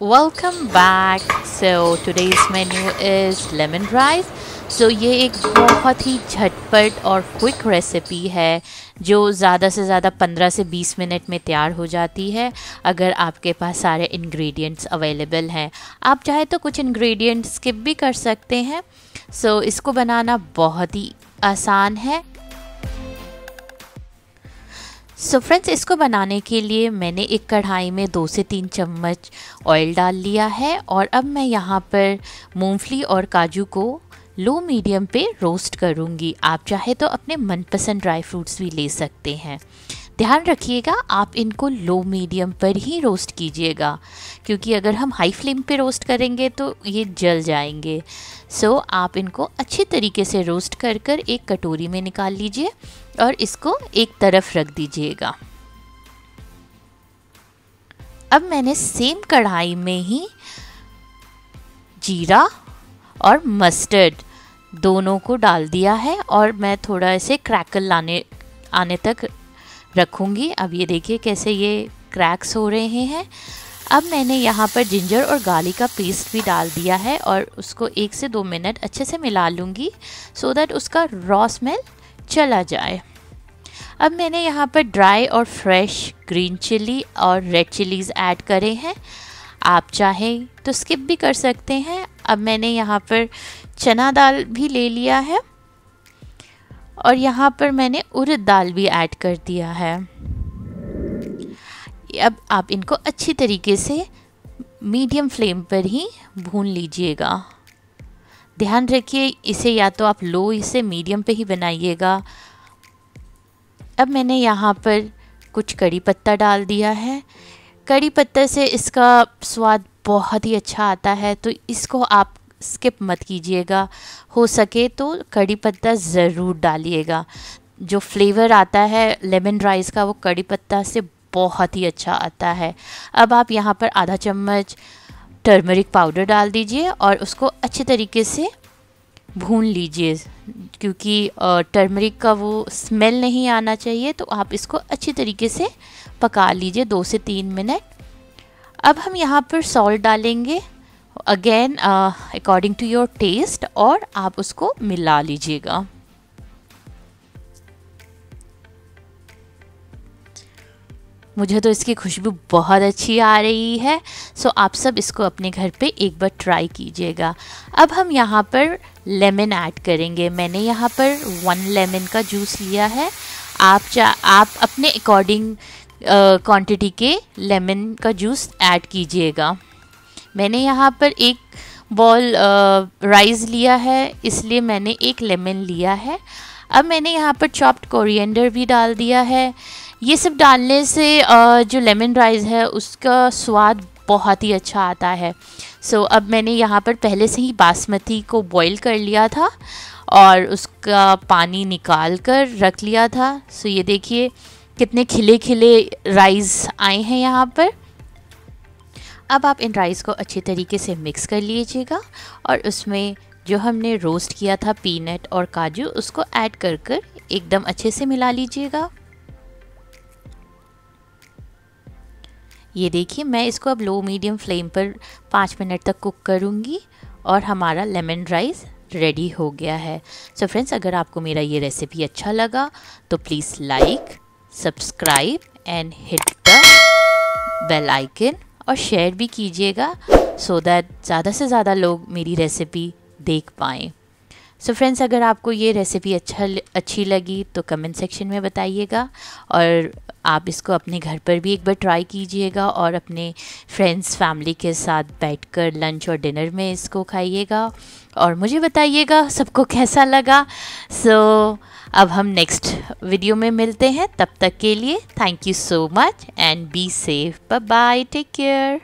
Welcome back so today's menu is lemon rice so ये एक बहुत ही झटपट और क्विक रेसिपी है जो ज़्यादा से ज़्यादा 15 से 20 मिनट में तैयार हो जाती है अगर आपके पास सारे इंग्रेडिएंट्स अवेलेबल हैं। आप चाहे तो कुछ इंग्रेडिएंट्स स्किप भी कर सकते हैं। सो so, इसको बनाना बहुत ही आसान है। सो so फ्रेंड्स इसको बनाने के लिए मैंने एक कढ़ाई में दो से तीन चम्मच ऑयल डाल लिया है और अब मैं यहाँ पर मूंगफली और काजू को लो मीडियम पे रोस्ट करूँगी। आप चाहे तो अपने मनपसंद ड्राई फ्रूट्स भी ले सकते हैं। ध्यान रखिएगा आप इनको लो मीडियम पर ही रोस्ट कीजिएगा क्योंकि अगर हम हाई फ्लेम पे रोस्ट करेंगे तो ये जल जाएँगे। सो so, आप इनको अच्छी तरीके से रोस्ट कर कर एक कटोरी में निकाल लीजिए और इसको एक तरफ़ रख दीजिएगा। अब मैंने सेम कढ़ाई में ही जीरा और मस्टर्ड दोनों को डाल दिया है और मैं थोड़ा इसे क्रैकल लाने आने तक रखूँगी। अब ये देखिए कैसे ये क्रैक्स हो रहे हैं। अब मैंने यहाँ पर जिंजर और गाली का पेस्ट भी डाल दिया है और उसको एक से दो मिनट अच्छे से मिला लूँगी सो दैट उसका रॉ स्मेल चला जाए। अब मैंने यहाँ पर ड्राई और फ्रेश ग्रीन चिली और रेड चिलीज़ ऐड करे हैं। आप चाहें तो स्किप भी कर सकते हैं। अब मैंने यहाँ पर चना दाल भी ले लिया है। और यहाँ पर मैंने उड़द दाल भी ऐड कर दिया है। अब आप इनको अच्छी तरीके से मीडियम फ्लेम पर ही भून लीजिएगा। ध्यान रखिए, इसे या तो आप लो इसे मीडियम पे ही बनाइएगा। अब मैंने यहाँ पर कुछ कड़ी पत्ता डाल दिया है। कड़ी पत्ता से इसका स्वाद बहुत ही अच्छा आता है तो इसको आप स्किप मत कीजिएगा। हो सके तो कड़ी पत्ता ज़रूर डालिएगा। जो फ्लेवर आता है लेमन राइस का, वो कड़ी पत्ता से बहुत ही अच्छा आता है। अब आप यहाँ पर आधा चम्मच टर्मरिक पाउडर डाल दीजिए और उसको अच्छे तरीके से भून लीजिए। क्योंकि टर्मरिक का वो स्मेल नहीं आना चाहिए तो आप इसको अच्छी तरीके से पका लीजिए दो से तीन मिनट। अब हम यहाँ पर सॉल्ट डालेंगे। Again according to your taste और आप उसको मिला लीजिएगा। मुझे तो इसकी खुशबू बहुत अच्छी आ रही है। सो आप सब इसको अपने घर पे एक बार ट्राई कीजिएगा। अब हम यहाँ पर लेमन ऐड करेंगे। मैंने यहाँ पर वन लेमन का जूस लिया है। आप चा, आप अपने अकॉर्डिंग क्वांटिटी के लेमन का जूस ऐड कीजिएगा। मैंने यहाँ पर एक बॉल राइस लिया है इसलिए मैंने एक लेमन लिया है। अब मैंने यहाँ पर चॉप्ड कोरिएंडर भी डाल दिया है। ये सब डालने से आ, जो लेमन राइस है उसका स्वाद बहुत ही अच्छा आता है। सो so, अब मैंने यहाँ पर पहले से ही बासमती को बॉईल कर लिया था और उसका पानी निकाल कर रख लिया था। सो so, ये देखिए कितने खिले खिले राइस आए हैं यहाँ पर। अब आप इन राइस को अच्छे तरीके से मिक्स कर लीजिएगा और उसमें जो हमने रोस्ट किया था पीनट और काजू, उसको ऐड कर कर एकदम अच्छे से मिला लीजिएगा। ये देखिए, मैं इसको अब लो मीडियम फ्लेम पर पाँच मिनट तक कुक करूँगी और हमारा लेमन राइस रेडी हो गया है। सो so फ्रेंड्स अगर आपको मेरा ये रेसिपी अच्छा लगा तो please like subscribe and hit the bell icon और शेयर भी कीजिएगा सो दैट ज़्यादा से ज़्यादा लोग मेरी रेसिपी देख पाएँ। सो so फ्रेंड्स अगर आपको ये रेसिपी अच्छा अच्छी लगी तो कमेंट सेक्शन में बताइएगा और आप इसको अपने घर पर भी एक बार ट्राई कीजिएगा और अपने फ्रेंड्स फैमिली के साथ बैठकर लंच और डिनर में इसको खाइएगा और मुझे बताइएगा सबको कैसा लगा। सो so, अब हम नेक्स्ट वीडियो में मिलते हैं। तब तक के लिए thank you so much and be safe bye take care